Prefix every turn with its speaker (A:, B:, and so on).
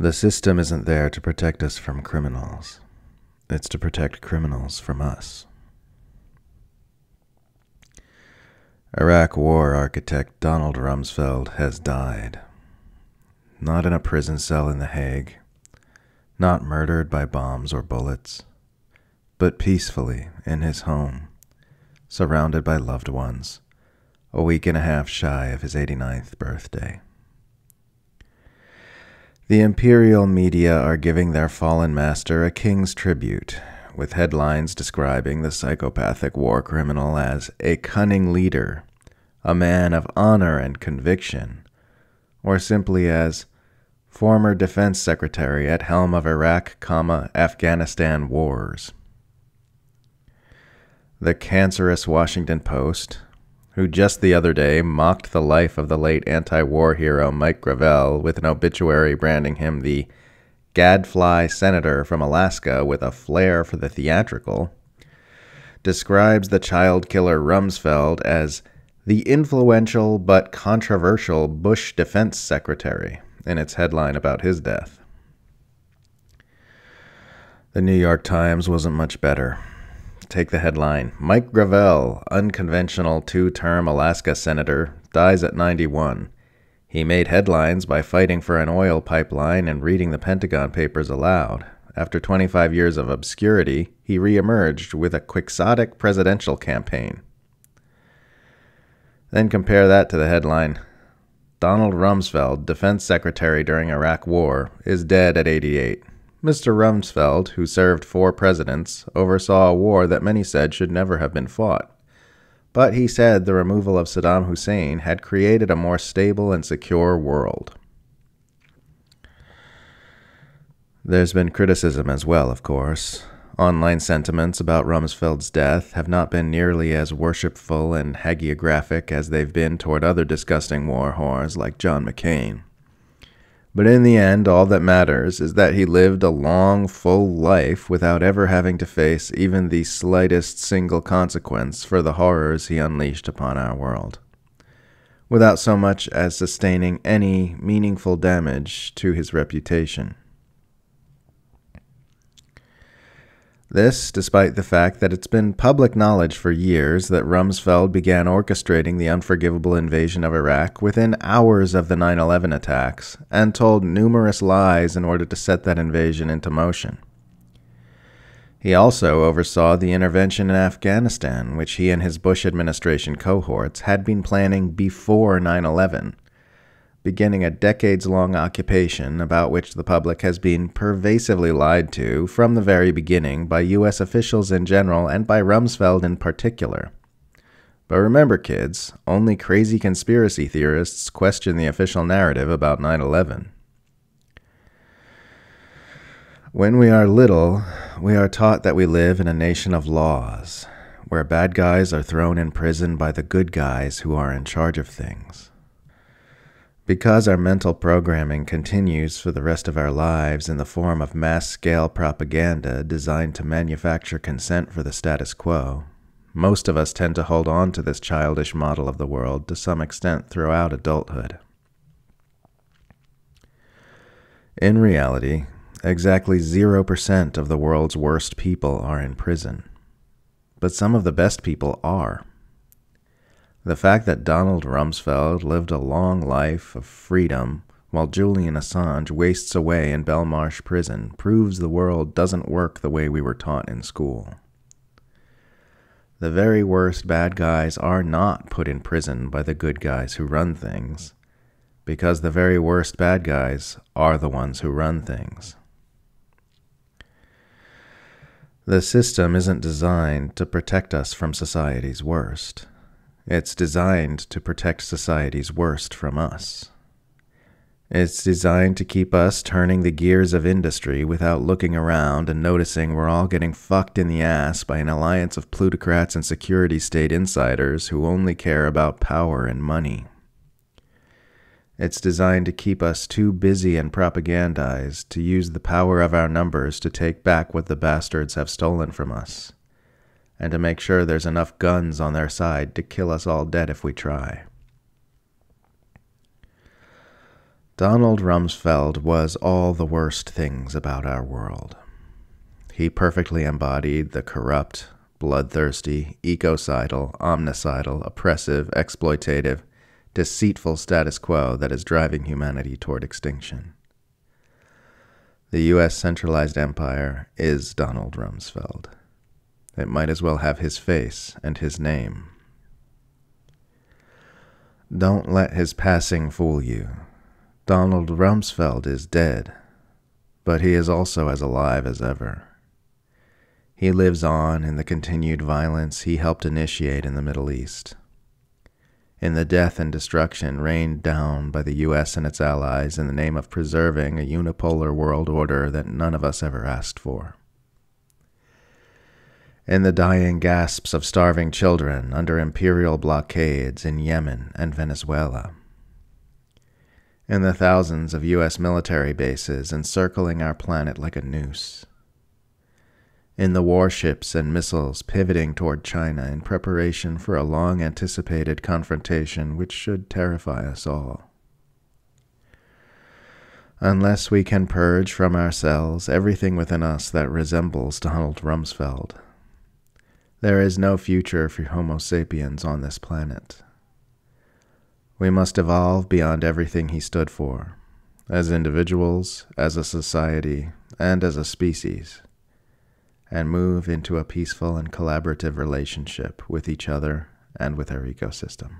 A: The system isn't there to protect us from criminals. It's to protect criminals from us. Iraq War architect Donald Rumsfeld has died. Not in a prison cell in The Hague, not murdered by bombs or bullets, but peacefully in his home, surrounded by loved ones, a week and a half shy of his 89th birthday. The imperial media are giving their fallen master a king's tribute, with headlines describing the psychopathic war criminal as a cunning leader, a man of honor and conviction, or simply as former defense secretary at helm of Iraq, comma, Afghanistan wars. The cancerous Washington Post, who just the other day mocked the life of the late anti war hero Mike Gravel with an obituary branding him the gadfly senator from Alaska with a flair for the theatrical, describes the child killer Rumsfeld as the influential but controversial Bush defense secretary in its headline about his death. The New York Times wasn't much better. Take the headline Mike Gravel, unconventional two term Alaska senator, dies at 91. He made headlines by fighting for an oil pipeline and reading the Pentagon Papers aloud. After 25 years of obscurity, he reemerged with a quixotic presidential campaign. Then compare that to the headline Donald Rumsfeld, defense secretary during Iraq War, is dead at 88. Mr. Rumsfeld, who served four presidents, oversaw a war that many said should never have been fought. But he said the removal of Saddam Hussein had created a more stable and secure world. There's been criticism as well, of course. Online sentiments about Rumsfeld's death have not been nearly as worshipful and hagiographic as they've been toward other disgusting war whores like John McCain. But in the end, all that matters is that he lived a long, full life without ever having to face even the slightest single consequence for the horrors he unleashed upon our world, without so much as sustaining any meaningful damage to his reputation. This, despite the fact that it's been public knowledge for years that Rumsfeld began orchestrating the unforgivable invasion of Iraq within hours of the 9 11 attacks and told numerous lies in order to set that invasion into motion. He also oversaw the intervention in Afghanistan, which he and his Bush administration cohorts had been planning before 9 11 beginning a decades long occupation about which the public has been pervasively lied to from the very beginning by U.S. officials in general and by Rumsfeld in particular. But remember, kids, only crazy conspiracy theorists question the official narrative about 9 11. When we are little, we are taught that we live in a nation of laws, where bad guys are thrown in prison by the good guys who are in charge of things. Because our mental programming continues for the rest of our lives in the form of mass scale propaganda designed to manufacture consent for the status quo, most of us tend to hold on to this childish model of the world to some extent throughout adulthood. In reality, exactly 0% of the world's worst people are in prison. But some of the best people are. The fact that Donald Rumsfeld lived a long life of freedom while Julian Assange wastes away in Belmarsh prison proves the world doesn't work the way we were taught in school. The very worst bad guys are not put in prison by the good guys who run things, because the very worst bad guys are the ones who run things. The system isn't designed to protect us from society's worst. It's designed to protect society's worst from us. It's designed to keep us turning the gears of industry without looking around and noticing we're all getting fucked in the ass by an alliance of plutocrats and security state insiders who only care about power and money. It's designed to keep us too busy and propagandized to use the power of our numbers to take back what the bastards have stolen from us and to make sure there's enough guns on their side to kill us all dead if we try. Donald Rumsfeld was all the worst things about our world. He perfectly embodied the corrupt, bloodthirsty, ecocidal, omnicidal, oppressive, exploitative, deceitful status quo that is driving humanity toward extinction. The U.S. centralized empire is Donald Rumsfeld. It might as well have his face and his name. Don't let his passing fool you. Donald Rumsfeld is dead, but he is also as alive as ever. He lives on in the continued violence he helped initiate in the Middle East, in the death and destruction rained down by the U.S. and its allies in the name of preserving a unipolar world order that none of us ever asked for. In the dying gasps of starving children under imperial blockades in Yemen and Venezuela In the thousands of U.S. military bases encircling our planet like a noose, in the warships and missiles pivoting toward China in preparation for a long anticipated confrontation which should terrify us all. Unless we can purge from ourselves everything within us that resembles Donald Rumsfeld, there is no future for Homo sapiens on this planet. We must evolve beyond everything he stood for, as individuals, as a society, and as a species, and move into a peaceful and collaborative relationship with each other and with our ecosystem.